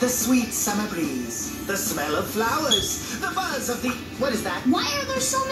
The sweet summer breeze, the smell of flowers, the buzz of the... What is that? Why are there so